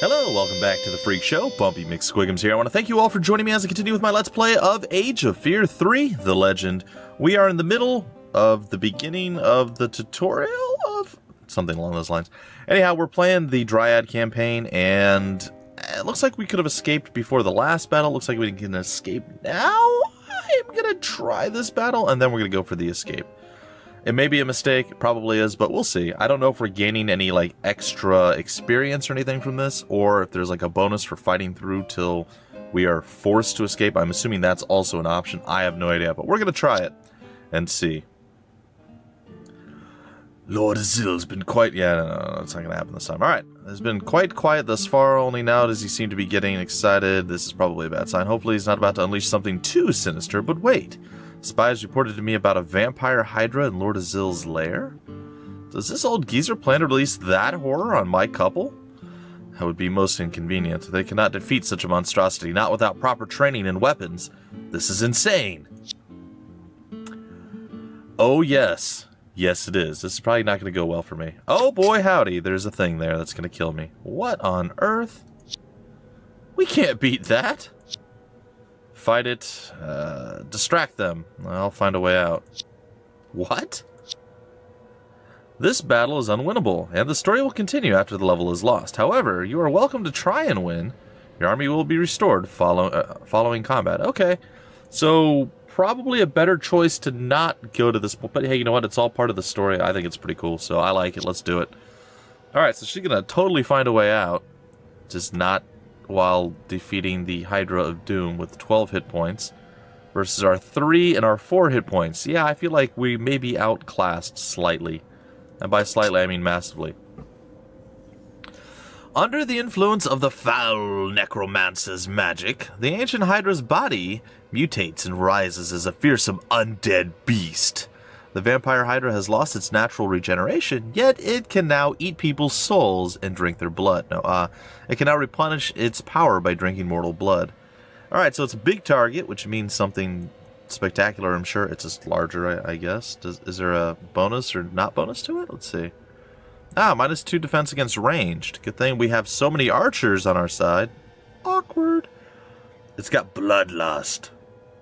Hello, welcome back to the Phreak Show. Bumpy McSquigums here. I want to thank you all for joining me as I continue with my Let's Play of Age of Fear 3, The Legend. We are in the middle of the beginning of the tutorial of something along those lines. Anyhow, we're playing the Dryad campaign, and it looks like we could have escaped before the last battle. Looks like we can escape now. I'm going to try this battle, and then we're going to go for the escape. It may be a mistake, probably is, but we'll see. I don't know if we're gaining any like extra experience or anything from this, or if there's like a bonus for fighting through till we are forced to escape. I'm assuming that's also an option. I have no idea, but we're gonna try it and see. Lord Azil's been quite yeah, no, no, no, it's not gonna happen this time. Alright. Has been quite quiet thus far, only now does he seem to be getting excited. This is probably a bad sign. Hopefully he's not about to unleash something too sinister, but wait. Spies reported to me about a vampire hydra in Lord Azil's lair? Does this old geezer plan to release that horror on my couple? That would be most inconvenient. They cannot defeat such a monstrosity, not without proper training and weapons. This is insane. Oh, yes. Yes, it is. This is probably not going to go well for me. Oh, boy, howdy. There's a thing there that's going to kill me. What on earth? We can't beat that fight it, uh, distract them. I'll find a way out. What? This battle is unwinnable, and the story will continue after the level is lost. However, you are welcome to try and win. Your army will be restored follow, uh, following combat. Okay, so probably a better choice to not go to this But hey, you know what? It's all part of the story. I think it's pretty cool, so I like it. Let's do it. Alright, so she's going to totally find a way out. Just not while defeating the Hydra of Doom with 12 hit points versus our 3 and our 4 hit points. Yeah, I feel like we may be outclassed slightly. And by slightly, I mean massively. Under the influence of the foul necromancer's magic, the ancient Hydra's body mutates and rises as a fearsome undead beast. The vampire hydra has lost its natural regeneration, yet it can now eat people's souls and drink their blood. No, uh, it can now replenish its power by drinking mortal blood. Alright, so it's a big target, which means something spectacular, I'm sure. It's just larger, I, I guess. Does, is there a bonus or not bonus to it? Let's see. Ah, minus two defense against ranged. Good thing we have so many archers on our side. Awkward. It's got bloodlust.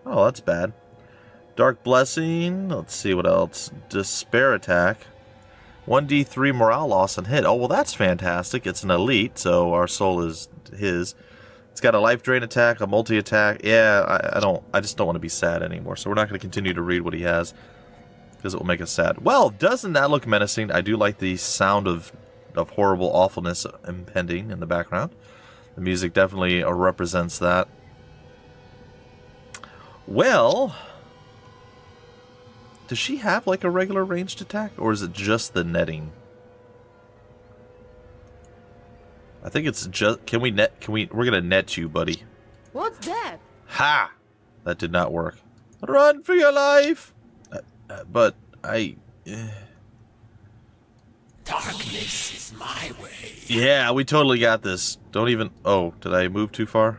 Oh, that's bad. Dark Blessing. Let's see what else. Despair Attack. 1d3 morale loss and hit. Oh, well, that's fantastic. It's an elite, so our soul is his. It's got a life drain attack, a multi attack. Yeah, I, I don't. I just don't want to be sad anymore. So we're not going to continue to read what he has because it will make us sad. Well, doesn't that look menacing? I do like the sound of of horrible awfulness impending in the background. The music definitely uh, represents that. Well, does she have like a regular ranged attack or is it just the netting? I think it's just can we net can we we're going to net you, buddy. What's that? Ha! That did not work. Run for your life. Uh, uh, but I uh... Darkness is my way. Yeah, we totally got this. Don't even Oh, did I move too far?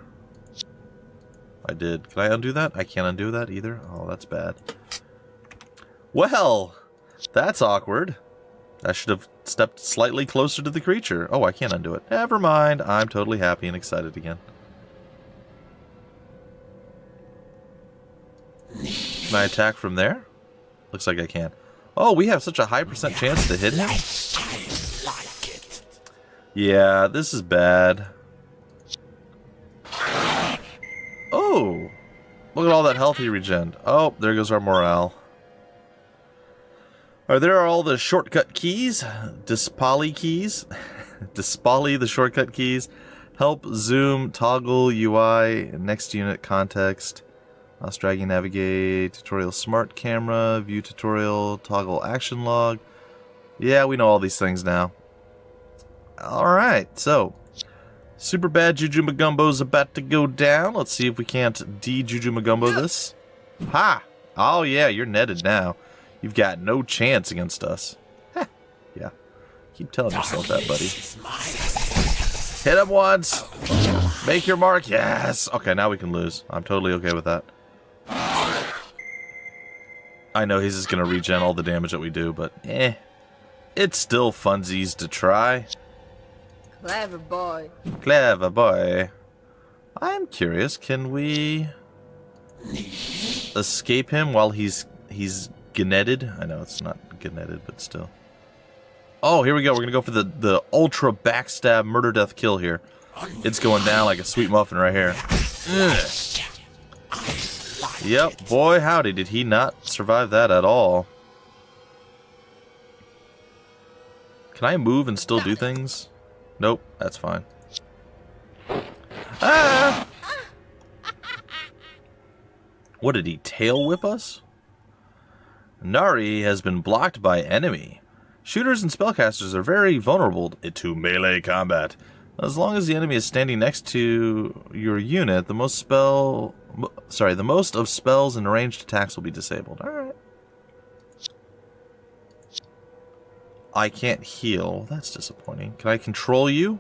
I did. Can I undo that? I can't undo that either. Oh, that's bad. Well, that's awkward. I should have stepped slightly closer to the creature. Oh, I can't undo it. Never mind. I'm totally happy and excited again. Can I attack from there? Looks like I can. Oh, we have such a high percent chance to hit him. Yeah, this is bad. Oh! Look at all that health he regen. Oh, there goes our morale. Are there all the shortcut keys? Dispali keys? Dispali, the shortcut keys. Help, zoom, toggle, UI, next unit, context. Mouse dragging, navigate, tutorial smart camera, view tutorial, toggle action log. Yeah, we know all these things now. Alright, so. Super bad Juju Magumbo's about to go down. Let's see if we can't de-Juju Magumbo this. Ha! Oh yeah, you're netted now. You've got no chance against us. Heh. Yeah. Keep telling yourself that, buddy. Hit him once. Make your mark. Yes. Okay, now we can lose. I'm totally okay with that. I know he's just going to regen all the damage that we do, but eh. It's still funsies to try. Clever boy. Clever boy. I'm curious, can we escape him while he's he's gnetted? I know it's not gnetted, but still. Oh, here we go. We're gonna go for the the ultra backstab murder death kill here. It's going down like a sweet muffin right here. Yep, boy howdy, did he not survive that at all. Can I move and still do things? Nope, that's fine. Ah! What did he tail whip us? Nari has been blocked by enemy. Shooters and spellcasters are very vulnerable to melee combat. As long as the enemy is standing next to your unit, the most spell sorry, the most of spells and ranged attacks will be disabled. Alright. I can't heal. That's disappointing. Can I control you?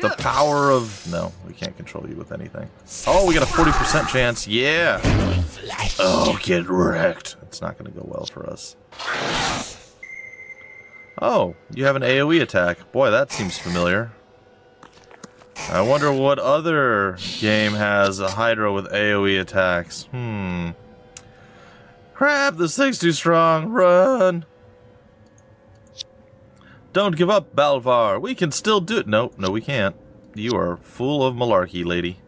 The power of... No, we can't control you with anything. Oh, we got a 40% chance. Yeah. Oh, get wrecked. It's not going to go well for us. Oh, you have an AoE attack. Boy, that seems familiar. I wonder what other game has a Hydra with AoE attacks. Hmm. Crap, this thing's too strong. Run! Don't give up, Balvar. We can still do it. No, no, we can't. You are full of malarkey, lady.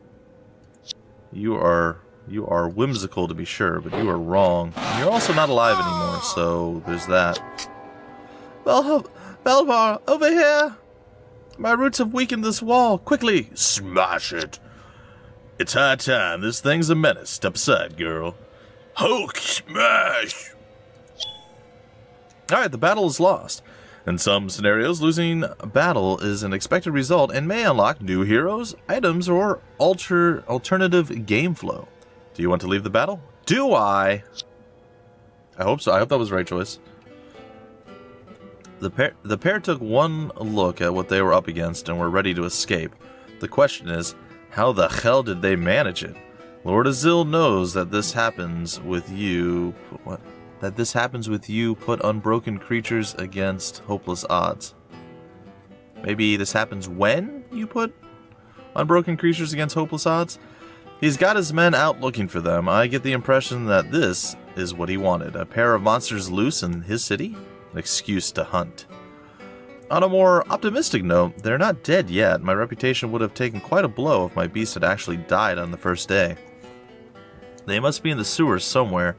You are you are whimsical to be sure, but you are wrong. And you're also not alive anymore, so there's that. Bel uh, Balvar, over here! My roots have weakened this wall. Quickly, smash it. It's high time. This thing's a menace. Step aside, girl. Hulk smash! Alright, the battle is lost. In some scenarios, losing a battle is an expected result and may unlock new heroes, items, or alter alternative game flow. Do you want to leave the battle? Do I? I hope so. I hope that was the right choice. The pair, the pair took one look at what they were up against and were ready to escape. The question is, how the hell did they manage it? Lord Azil knows that this happens with you. What? That this happens with you put unbroken creatures against hopeless odds. Maybe this happens when you put unbroken creatures against hopeless odds? He's got his men out looking for them. I get the impression that this is what he wanted. A pair of monsters loose in his city? An excuse to hunt. On a more optimistic note, they're not dead yet. My reputation would have taken quite a blow if my beast had actually died on the first day. They must be in the sewers somewhere,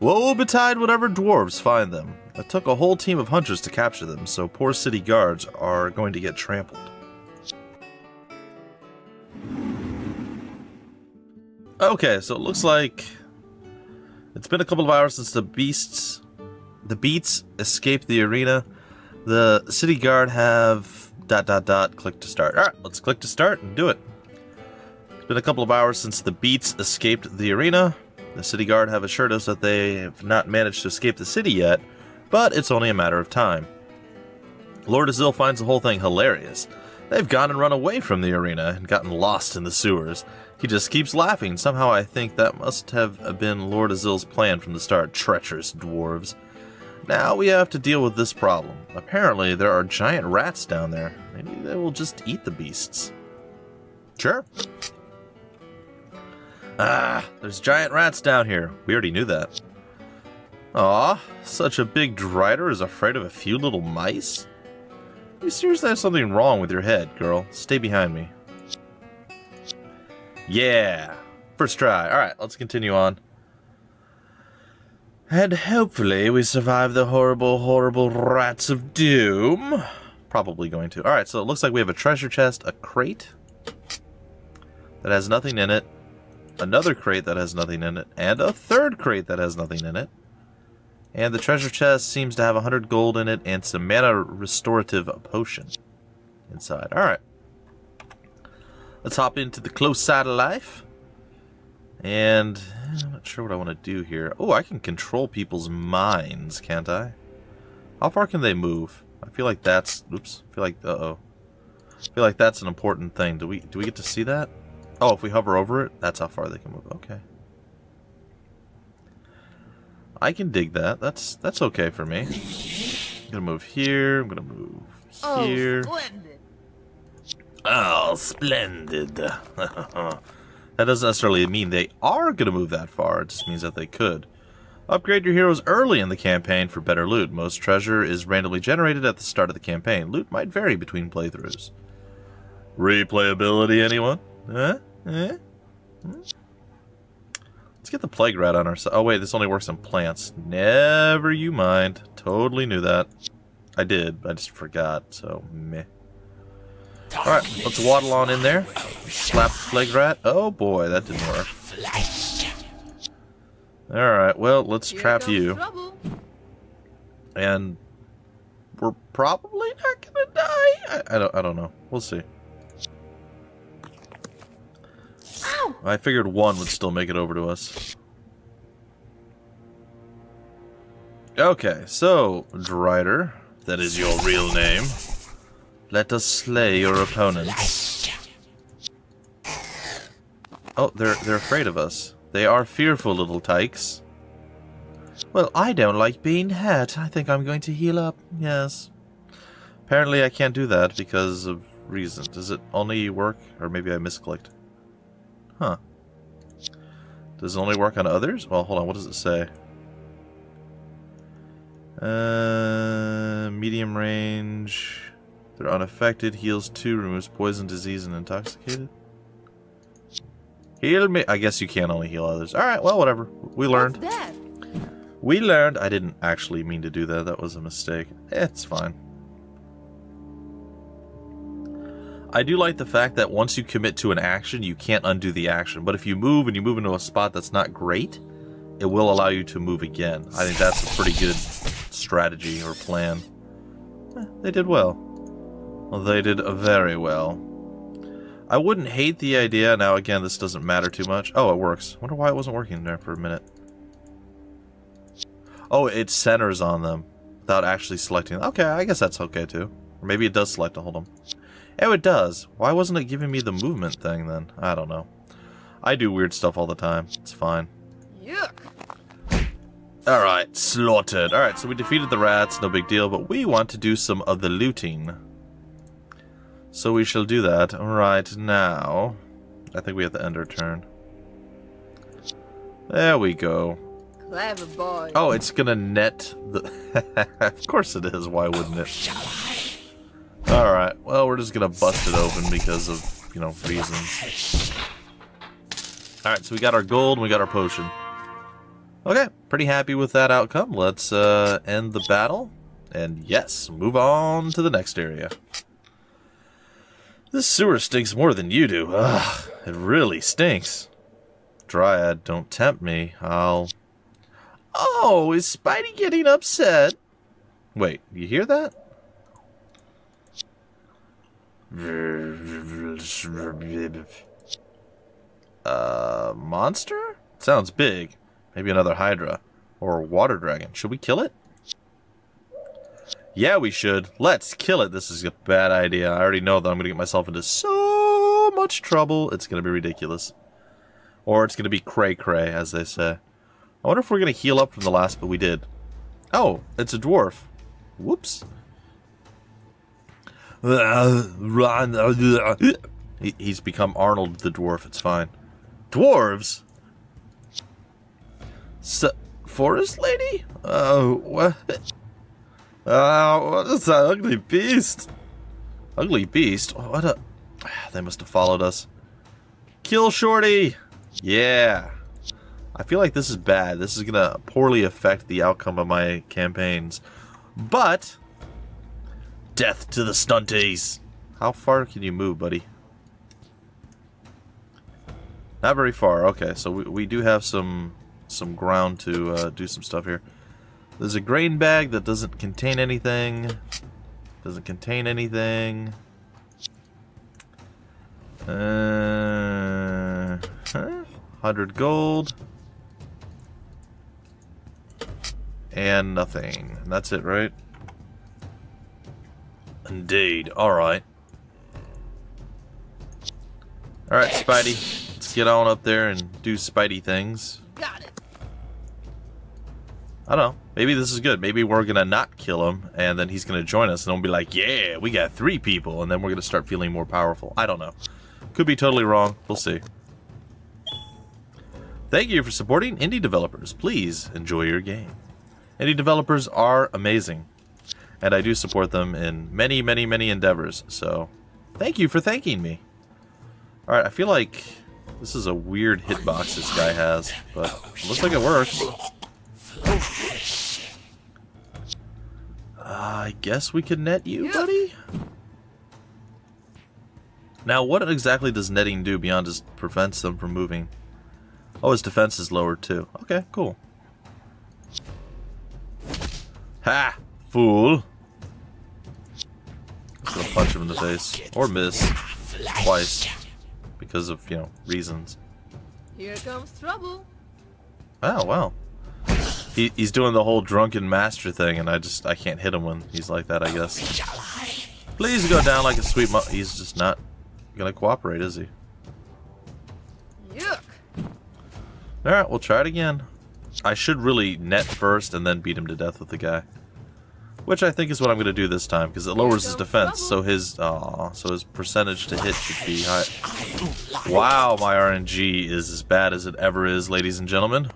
Woe betide whatever dwarves find them. It took a whole team of hunters to capture them, so poor city guards are going to get trampled. Okay, so it looks like it's been a couple of hours since the beasts, the beats escaped the arena. The city guard have dot dot dot click to start. All right, let's click to start and do it. It's been a couple of hours since the beats escaped the arena. The city guard have assured us that they have not managed to escape the city yet, but it's only a matter of time. Lord Azil finds the whole thing hilarious. They've gone and run away from the arena and gotten lost in the sewers. He just keeps laughing. Somehow I think that must have been Lord Azil's plan from the start. Treacherous dwarves. Now we have to deal with this problem. Apparently there are giant rats down there. Maybe they will just eat the beasts. Sure. Ah, there's giant rats down here. We already knew that. Aw, such a big drider is afraid of a few little mice? You seriously have something wrong with your head, girl. Stay behind me. Yeah, first try. Alright, let's continue on. And hopefully we survive the horrible, horrible rats of doom. Probably going to. Alright, so it looks like we have a treasure chest, a crate that has nothing in it, another crate that has nothing in it, and a third crate that has nothing in it. And the treasure chest seems to have 100 gold in it and some mana restorative potion inside. Alright. Let's hop into the close side of life. And eh, I'm not sure what I want to do here. Oh, I can control people's minds, can't I? How far can they move? I feel like that's... Oops. I feel like... Uh-oh. I feel like that's an important thing. Do we do we get to see that? Oh, if we hover over it, that's how far they can move. Okay. I can dig that. That's that's okay for me. I'm gonna move here. I'm gonna move here. Oh, here. splendid. Oh, splendid. that doesn't necessarily mean they are going to move that far. It just means that they could. Upgrade your heroes early in the campaign for better loot. Most treasure is randomly generated at the start of the campaign. Loot might vary between playthroughs. Replayability, anyone? Huh? Eh? Hmm? Let's get the plague rat on our side. Oh, wait, this only works on plants. Never you mind. Totally knew that. I did, I just forgot, so meh. Alright, let's waddle on in there. Slap the plague rat. Oh boy, that didn't work. Alright, well, let's trap you. And we're probably not gonna die. I, I, don't I don't know. We'll see. I figured one would still make it over to us. Okay, so, Drider, that is your real name. Let us slay your opponents. Oh, they're they're afraid of us. They are fearful little tykes. Well, I don't like being hurt. I think I'm going to heal up. Yes. Apparently I can't do that because of reasons. Does it only work? Or maybe I misclicked. Huh. Does it only work on others? Well, hold on. What does it say? Uh, medium range. They're unaffected. Heals 2. Removes poison, disease, and intoxicated. Heal me. I guess you can't only heal others. Alright, well, whatever. We learned. We learned. I didn't actually mean to do that. That was a mistake. It's fine. I do like the fact that once you commit to an action, you can't undo the action. But if you move and you move into a spot that's not great, it will allow you to move again. I think that's a pretty good strategy or plan. Eh, they did well. well. They did very well. I wouldn't hate the idea. Now, again, this doesn't matter too much. Oh, it works. wonder why it wasn't working there for a minute. Oh, it centers on them without actually selecting. Okay, I guess that's okay too. Or maybe it does select to hold them. Oh, it does. Why wasn't it giving me the movement thing then? I don't know. I do weird stuff all the time. It's fine. Yuck. Alright, slaughtered. Alright, so we defeated the rats, no big deal, but we want to do some of the looting. So we shall do that right now. I think we have to end our turn. There we go. Clever boy. Oh, it's gonna net the... of course it is, why wouldn't it? Alright, well, we're just gonna bust it open because of, you know, reasons. Alright, so we got our gold we got our potion. Okay, pretty happy with that outcome. Let's uh, end the battle. And yes, move on to the next area. This sewer stinks more than you do. Ugh, it really stinks. Dryad, don't tempt me. I'll... Oh, is Spidey getting upset? Wait, you hear that? Uh, monster? Sounds big. Maybe another Hydra. Or water dragon. Should we kill it? Yeah, we should. Let's kill it. This is a bad idea. I already know that I'm going to get myself into so much trouble. It's going to be ridiculous. Or it's going to be cray-cray, as they say. I wonder if we're going to heal up from the last, but we did. Oh, it's a dwarf. Whoops. He's become Arnold the dwarf. It's fine. Dwarves? Forest lady? Oh, what? Oh, what is that ugly beast? Ugly beast? What a... They must have followed us. Kill Shorty! Yeah. I feel like this is bad. This is going to poorly affect the outcome of my campaigns. But... Death to the stunties! How far can you move, buddy? Not very far. Okay, so we, we do have some some ground to uh, do some stuff here. There's a grain bag that doesn't contain anything. Doesn't contain anything. Uh, huh? 100 gold. And nothing. That's it, right? Indeed. Alright. Alright, Spidey. Let's get on up there and do Spidey things. Got it. I don't know. Maybe this is good. Maybe we're gonna not kill him, and then he's gonna join us, and we'll be like, "Yeah, we got three people," and then we're gonna start feeling more powerful. I don't know. Could be totally wrong. We'll see. Thank you for supporting indie developers. Please enjoy your game. Indie developers are amazing, and I do support them in many, many, many endeavors. So, thank you for thanking me. All right, I feel like this is a weird hitbox this guy has, but looks like it works. Uh, I guess we could net you, buddy? Now, what exactly does netting do beyond just prevents them from moving? Oh, his defense is lowered too. Okay, cool. Ha! Fool! Just gonna punch him in the face. Or miss. Twice. Because of, you know, reasons. Here comes trouble. Oh, wow. He, he's doing the whole drunken master thing, and I just, I can't hit him when he's like that, I guess. Please go down like a sweet mo- He's just not gonna cooperate, is he? Yuck. Alright, we'll try it again. I should really net first and then beat him to death with the guy. Which I think is what I'm going to do this time, because it lowers his defense, so his aw, so his percentage to hit should be high. Wow, my RNG is as bad as it ever is, ladies and gentlemen.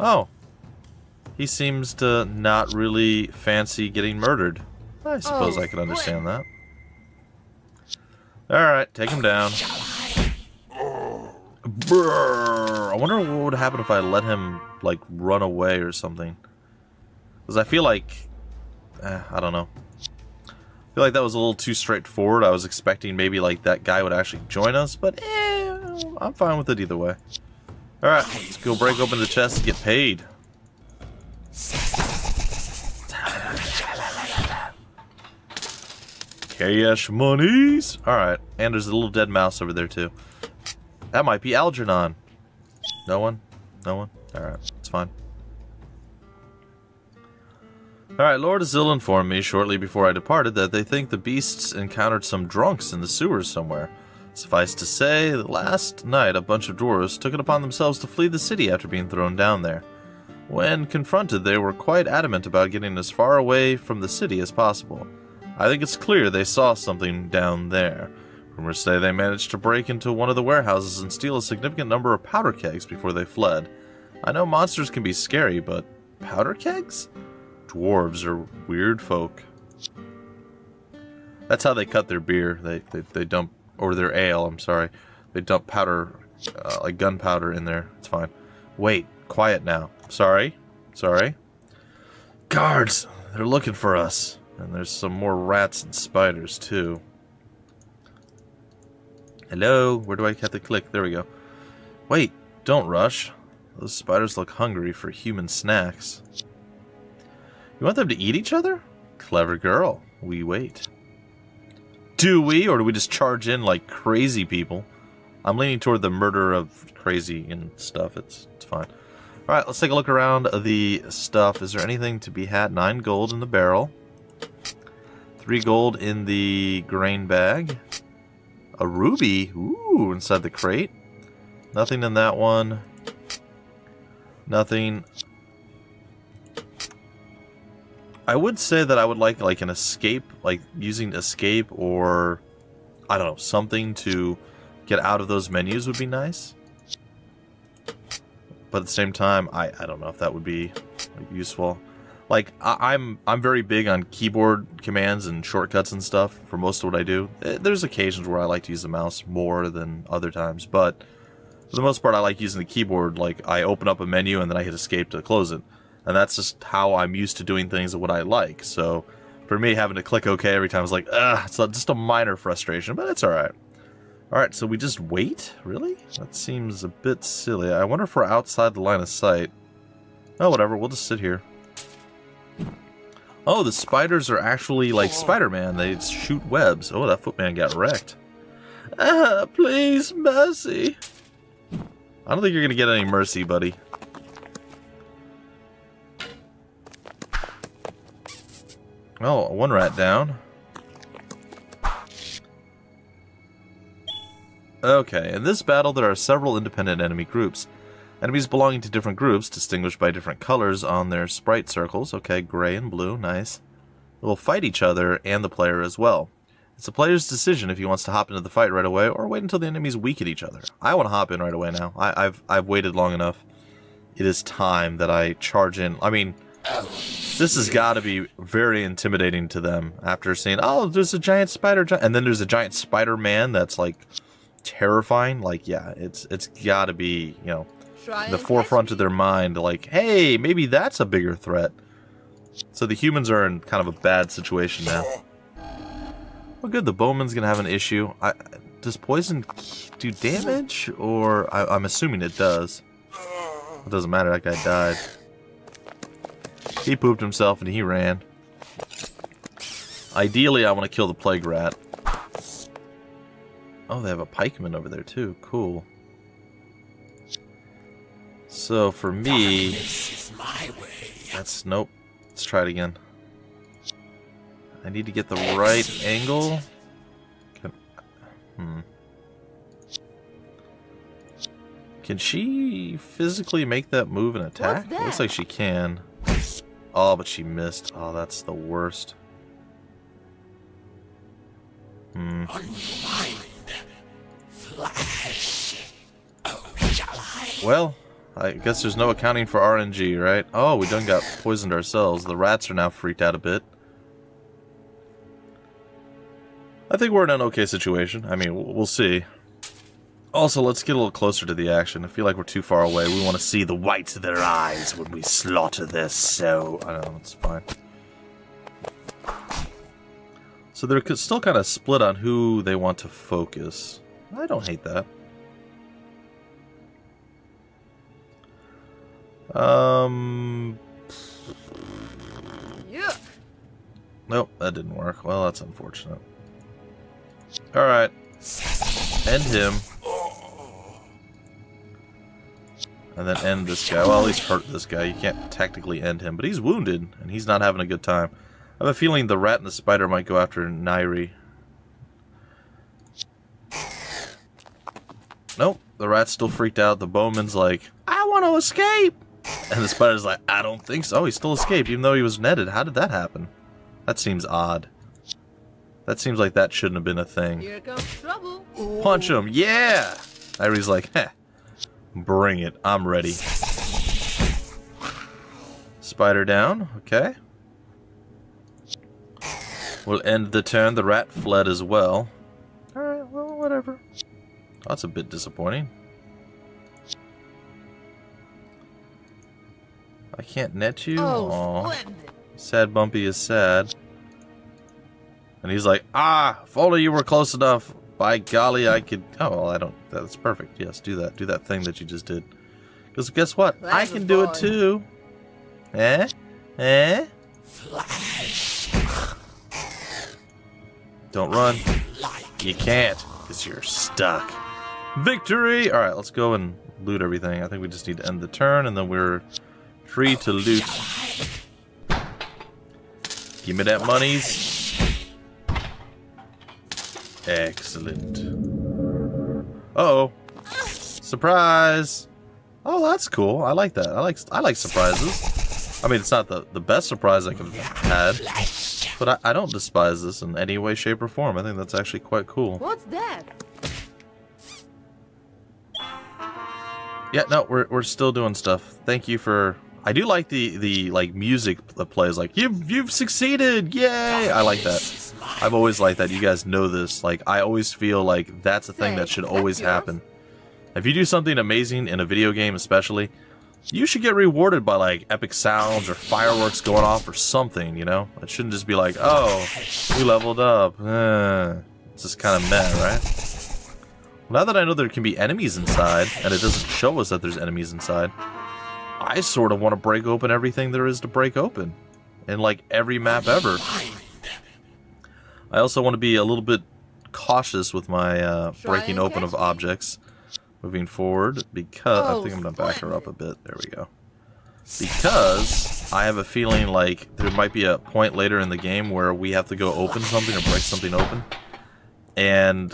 Oh. He seems to not really fancy getting murdered. I suppose I can understand that. Alright, take him down. I wonder what would happen if I let him, like, run away or something. Because I feel like... Eh, I don't know. I feel like that was a little too straightforward. I was expecting maybe, like, that guy would actually join us, but eh, I'm fine with it either way. Alright, let's go break open the chest and get paid. Cash monies! Alright, and there's a little dead mouse over there too. That might be Algernon. No one? No one? Alright, it's fine. Alright, Lord Azil informed me shortly before I departed that they think the beasts encountered some drunks in the sewers somewhere. Suffice to say, last night a bunch of dwarves took it upon themselves to flee the city after being thrown down there. When confronted, they were quite adamant about getting as far away from the city as possible. I think it's clear they saw something down there. Rumors say they managed to break into one of the warehouses and steal a significant number of powder kegs before they fled. I know monsters can be scary, but powder kegs? Dwarves are weird folk. That's how they cut their beer. They they, they dump or their ale. I'm sorry. They dump powder, uh, like gunpowder, in there. It's fine. Wait, quiet now. Sorry, sorry. Guards, they're looking for us, and there's some more rats and spiders too. Hello, where do I have to click? There we go. Wait, don't rush. Those spiders look hungry for human snacks. You want them to eat each other? Clever girl. We wait. Do we, or do we just charge in like crazy people? I'm leaning toward the murder of crazy and stuff. It's it's fine. All right, let's take a look around the stuff. Is there anything to be had? Nine gold in the barrel. Three gold in the grain bag. A ruby. Ooh, inside the crate. Nothing in that one. Nothing. I would say that I would like like an escape, like using escape or I don't know, something to get out of those menus would be nice. But at the same time, I, I don't know if that would be useful. Like I, I'm I'm very big on keyboard commands and shortcuts and stuff for most of what I do. Eh, There's occasions where I like to use the mouse more than other times, but for the most part, I like using the keyboard. Like I open up a menu and then I hit escape to close it, and that's just how I'm used to doing things and what I like. So for me, having to click OK every time is like, ah, it's just a minor frustration, but it's all right. All right, so we just wait? Really? That seems a bit silly. I wonder if we're outside the line of sight. Oh, whatever. We'll just sit here. Oh, the spiders are actually like Spider-Man. They shoot webs. Oh, that footman got wrecked. Ah, please, mercy. I don't think you're gonna get any mercy, buddy. Oh, one rat down. Okay, in this battle there are several independent enemy groups. Enemies belonging to different groups, distinguished by different colors on their sprite circles. Okay, gray and blue, nice. Will fight each other and the player as well. It's the player's decision if he wants to hop into the fight right away or wait until the enemies weaken each other. I want to hop in right away now. I, have I've waited long enough. It is time that I charge in. I mean, this has got to be very intimidating to them after seeing, oh, there's a giant spider, and then there's a giant spider man that's like terrifying. Like, yeah, it's it's got to be, you know, the forefront of their mind. Like, hey, maybe that's a bigger threat. So the humans are in kind of a bad situation now. Well, good. The bowman's gonna have an issue. I, does poison do damage, or I, I'm assuming it does. It doesn't matter. That guy died. He pooped himself and he ran. Ideally, I want to kill the plague rat. Oh, they have a pikeman over there too. Cool. So for me, that's nope. Let's try it again. I need to get the right angle. Can, hmm. Can she physically make that move and attack? Looks like she can. Oh, but she missed. Oh, that's the worst. Hmm. On your mind. Flash. Oh? Well, I guess there's no accounting for RNG, right? Oh, we done got poisoned ourselves. The rats are now freaked out a bit. I think we're in an okay situation. I mean, we'll see. Also, let's get a little closer to the action. I feel like we're too far away. We want to see the whites of their eyes when we slaughter their soul. I don't know, it's fine. So they're still kind of split on who they want to focus. I don't hate that. Um, nope, that didn't work. Well, that's unfortunate. All right, end him, and then end this guy. Well, at least hurt this guy. You can't tactically end him, but he's wounded and he's not having a good time. I have a feeling the rat and the spider might go after Nairi. Nope, the rat's still freaked out. The bowman's like, I want to escape. And the spider's like, I don't think so. He still escaped, even though he was netted. How did that happen? That seems odd. That seems like that shouldn't have been a thing. Here comes trouble. Punch him, yeah! Irie's like, heh. Bring it, I'm ready. Spider down, okay. We'll end the turn. The rat fled as well. Alright, well, whatever. That's a bit disappointing. I can't net you? Oh. Sad Bumpy is sad. And he's like, ah, if only you were close enough. By golly, I could. Oh, well, I don't. That's perfect. Yes, do that. Do that thing that you just did. Because guess what? I can do it too. Eh? Eh? Flash. Don't run. Like You can't. Because you're stuck. Victory! Alright, let's go and loot everything. I think we just need to end the turn and then we're free to loot. Give me that monies. Excellent. Uh oh. Surprise! Oh, that's cool. I like that. I like I like surprises. I mean, it's not the, the best surprise I could have had, but I, I don't despise this in any way, shape, or form. I think that's actually quite cool. What's that? Yeah, no, we're we're still doing stuff. Thank you for. I do like the the like music that plays. Like you've you've succeeded, yay! I like that. This is my I've always liked that. You guys know this. Like I always feel like that's a thing that should always happen. If you do something amazing in a video game, especially, you should get rewarded by like epic sounds or fireworks going off or something. You know, it shouldn't just be like, oh, we leveled up. Eh. It's just kind of meh, right? Now that I know there can be enemies inside, and it doesn't show us that there's enemies inside, I sort of want to break open everything there is to break open. In like every map ever. I also want to be a little bit cautious with my uh, breaking open of objects moving forward because I Oh, think I'm going to back her up a bit. There we go. Because I have a feeling like there might be a point later in the game where we have to go open something or break something open and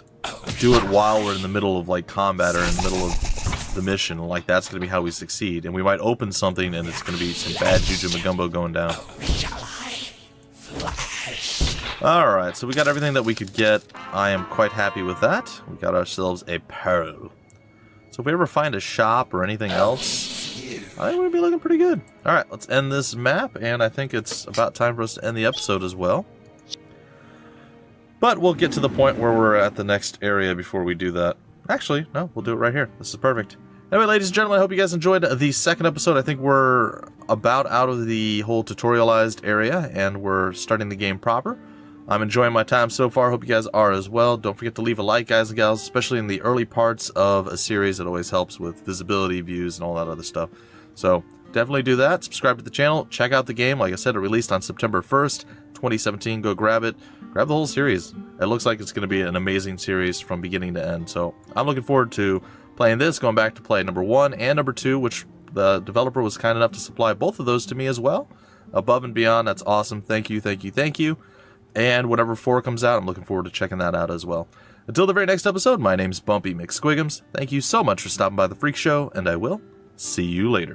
do it while we're in the middle of like combat or in the middle of the mission. Like that's going to be how we succeed. And we might open something and it's going to be some bad Juju Magumbo going down. Alright, so we got everything that we could get. I am quite happy with that. We got ourselves a pearl. So if we ever find a shop or anything else, I think we'd be looking pretty good. Alright, let's end this map, and I think it's about time for us to end the episode as well. But we'll get to the point where we're at the next area before we do that. Actually, no, we'll do it right here. This is perfect. Anyway, ladies and gentlemen, I hope you guys enjoyed the second episode. I think we're about out of the whole tutorialized area, and we're starting the game proper. I'm enjoying my time so far. Hope you guys are as well. Don't forget to leave a like, guys and gals, especially in the early parts of a series. It always helps with visibility, views, and all that other stuff. So definitely do that. Subscribe to the channel. Check out the game. Like I said, it released on September 1st, 2017. Go grab it. Grab the whole series. It looks like it's going to be an amazing series from beginning to end. So I'm looking forward to playing this, going back to play number one and number two, which the developer was kind enough to supply both of those to me as well. Above and beyond, that's awesome. Thank you, thank you, thank you. And whenever 4 comes out, I'm looking forward to checking that out as well. Until the very next episode, my name's Bumpy McSquigums. Thank you so much for stopping by the Phreak Show, and I will see you later.